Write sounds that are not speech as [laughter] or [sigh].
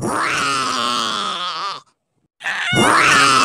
Rawr! [laughs] Rawr! [laughs]